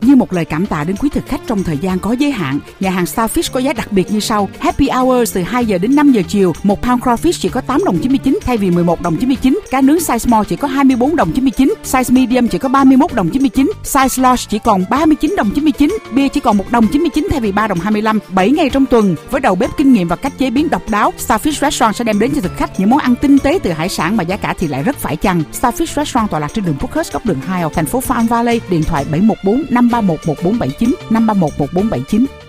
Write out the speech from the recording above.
Như một lời cảm tạ đến quý thực khách trong thời gian có giới hạn, nhà hàng Starfish có giá đặc biệt như sau. Happy Hour từ 2 giờ đến 5 giờ chiều, một pound crawfish chỉ có 8 đồng 99 thay vì 11 đồng 99. Cá nướng size small chỉ có 24 đồng 99, size medium chỉ có 31 đồng 99, size large chỉ còn 39 đồng 99, bia chỉ còn 1 đồng 99 thay vì 3 đồng 25. 7 ngày trong tuần với đầu bếp kinh nghiệm và cách chế biến độc đáo, Starfish Restaurant sẽ đem đến cho thực khách những món ăn tinh tế từ hải sản mà giá cả thì lại rất phải chăng. Starfish Restaurant tọa lạc trên đường Brookhurst, góc đường 2, thành phố Farm Valley, điện thoại 714 5 531 1479 531 1479.